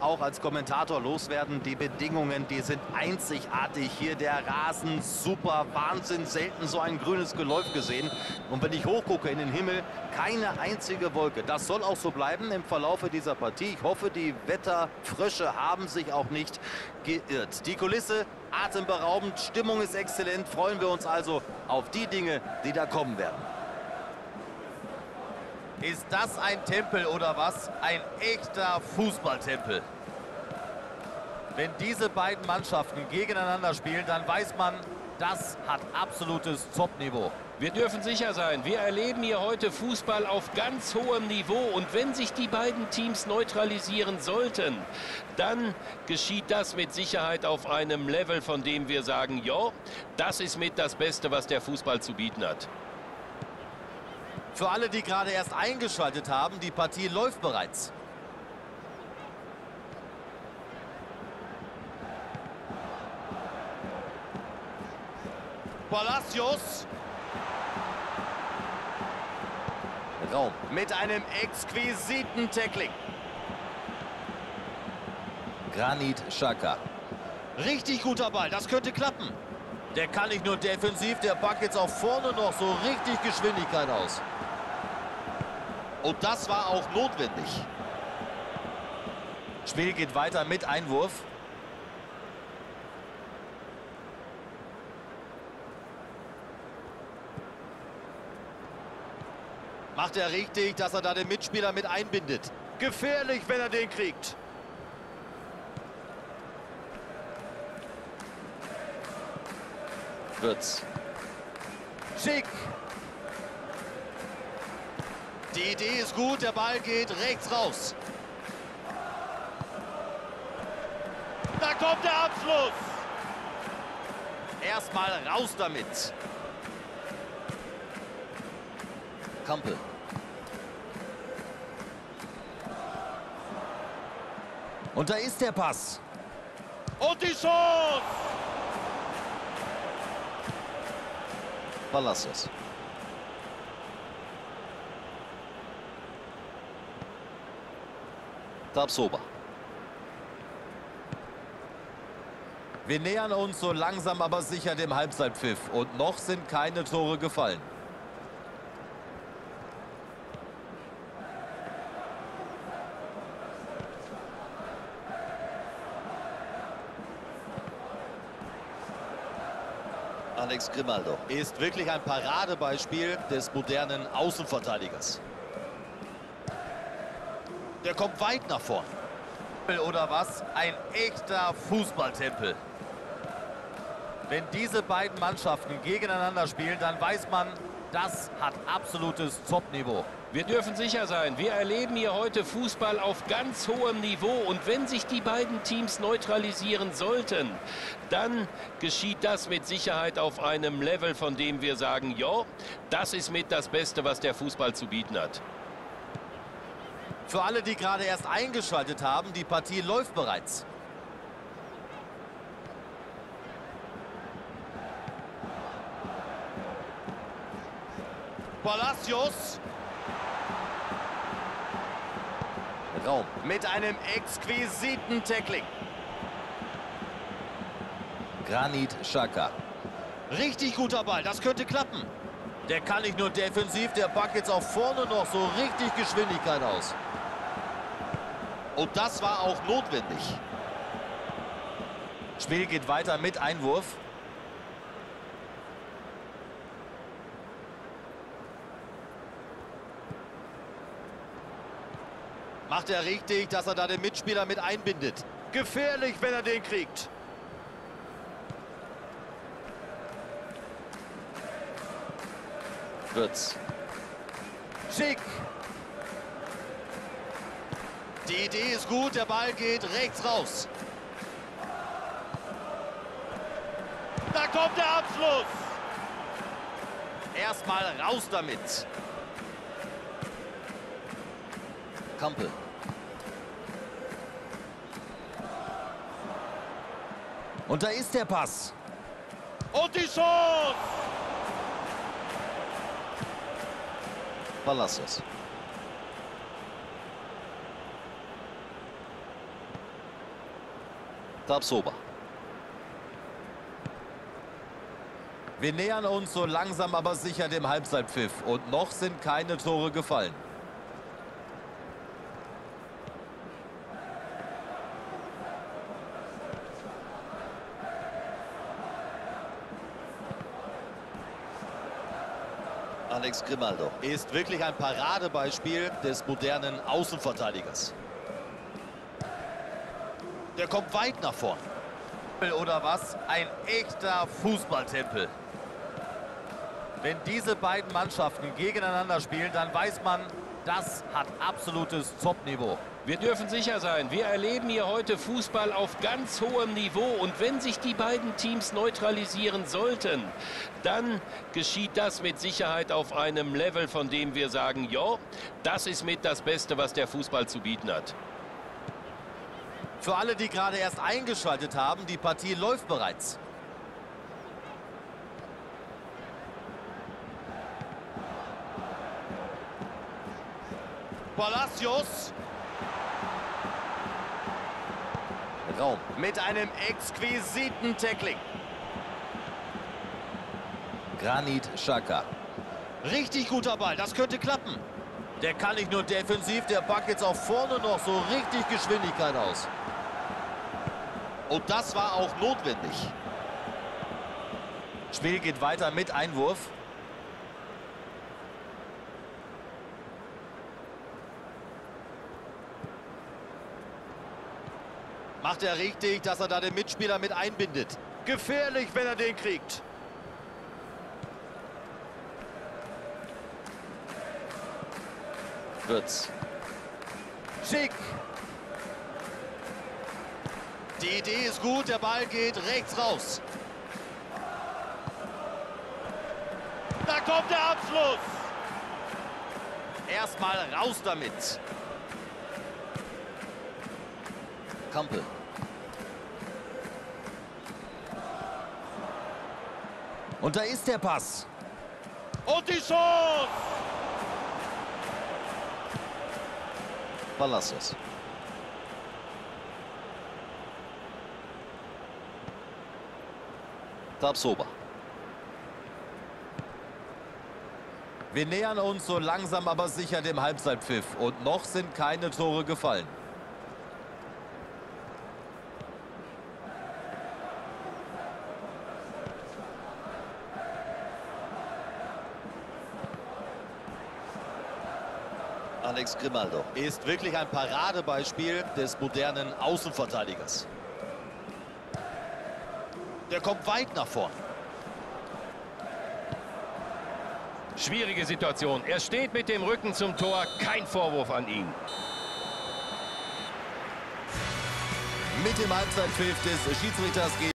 auch als Kommentator loswerden. Die Bedingungen, die sind einzigartig. Hier der Rasen, super, Wahnsinn, selten so ein grünes Geläuf gesehen. Und wenn ich hochgucke in den Himmel, keine einzige Wolke. Das soll auch so bleiben im Verlaufe dieser Partie. Ich hoffe, die Wetterfrösche haben sich auch nicht geirrt. Die Kulisse atemberaubend, Stimmung ist exzellent. Freuen wir uns also auf die Dinge, die da kommen werden. Ist das ein Tempel oder was? Ein echter Fußballtempel. Wenn diese beiden Mannschaften gegeneinander spielen, dann weiß man, das hat absolutes Top-Niveau. Wir dürfen sicher sein, wir erleben hier heute Fußball auf ganz hohem Niveau. Und wenn sich die beiden Teams neutralisieren sollten, dann geschieht das mit Sicherheit auf einem Level, von dem wir sagen, ja, das ist mit das Beste, was der Fußball zu bieten hat. Für alle, die gerade erst eingeschaltet haben, die Partie läuft bereits. Palacios. Raum mit einem exquisiten Tackling. Granit Xhaka. Richtig guter Ball, das könnte klappen. Der kann nicht nur defensiv, der packt jetzt auch vorne noch so richtig Geschwindigkeit aus. Und das war auch notwendig. Spiel geht weiter mit Einwurf. Macht er richtig, dass er da den Mitspieler mit einbindet. Gefährlich, wenn er den kriegt. Würz. Schick. Die Idee ist gut, der Ball geht rechts raus. Da kommt der Abschluss. Erstmal raus damit. Kampel. Und da ist der Pass. Und die Chance! Palacios. Tabsoba. Wir nähern uns so langsam aber sicher dem Halbzeitpfiff. Und noch sind keine Tore gefallen. Alex Grimaldo ist wirklich ein Paradebeispiel des modernen Außenverteidigers. Der kommt weit nach vorn. Oder was? Ein echter Fußballtempel. Wenn diese beiden Mannschaften gegeneinander spielen, dann weiß man, das hat absolutes Top-Niveau. Wir dürfen sicher sein, wir erleben hier heute Fußball auf ganz hohem Niveau. Und wenn sich die beiden Teams neutralisieren sollten, dann geschieht das mit Sicherheit auf einem Level, von dem wir sagen, ja, das ist mit das Beste, was der Fußball zu bieten hat. Für alle, die gerade erst eingeschaltet haben, die Partie läuft bereits. Palacios. Raum mit einem exquisiten Tackling. Granit Xhaka. Richtig guter Ball, das könnte klappen. Der kann nicht nur defensiv, der packt jetzt auch vorne noch so richtig Geschwindigkeit aus. Und das war auch notwendig. Spiel geht weiter mit Einwurf. Macht er richtig, dass er da den Mitspieler mit einbindet. Gefährlich, wenn er den kriegt. Würz. Schick. Die Idee ist gut, der Ball geht rechts raus. Da kommt der Abschluss. Erstmal raus damit. Kampel. Und da ist der Pass. Und die Chance! Palacios. Tabsoba. Wir nähern uns so langsam aber sicher dem Halbzeitpfiff und noch sind keine Tore gefallen. Alex Grimaldo. Ist wirklich ein Paradebeispiel des modernen Außenverteidigers. Der kommt weit nach vorn. Oder was? Ein echter Fußballtempel. Wenn diese beiden Mannschaften gegeneinander spielen, dann weiß man, das hat absolutes Top-Niveau. Wir dürfen sicher sein, wir erleben hier heute Fußball auf ganz hohem Niveau. Und wenn sich die beiden Teams neutralisieren sollten, dann geschieht das mit Sicherheit auf einem Level, von dem wir sagen, ja, das ist mit das Beste, was der Fußball zu bieten hat. Für alle, die gerade erst eingeschaltet haben, die Partie läuft bereits. Palacios. Raum. Mit einem exquisiten Tackling. Granit Xhaka. Richtig guter Ball, das könnte klappen. Der kann nicht nur defensiv, der packt jetzt auch vorne noch so richtig Geschwindigkeit aus. Und das war auch notwendig. Spiel geht weiter mit Einwurf. Macht er richtig, dass er da den Mitspieler mit einbindet. Gefährlich, wenn er den kriegt. Fritz. Schick. Die Idee ist gut, der Ball geht rechts raus. Da kommt der Abschluss. Erstmal raus damit. Kampel. Und da ist der Pass. Und die Chance. Palacios. Tabsoba. Wir nähern uns so langsam aber sicher dem Halbzeitpfiff. Und noch sind keine Tore gefallen. Alex Grimaldo. Ist wirklich ein Paradebeispiel des modernen Außenverteidigers. Der kommt weit nach vorn. Schwierige Situation. Er steht mit dem Rücken zum Tor. Kein Vorwurf an ihn. Mit dem Halbzeitpfiff des Schiedsrichters geht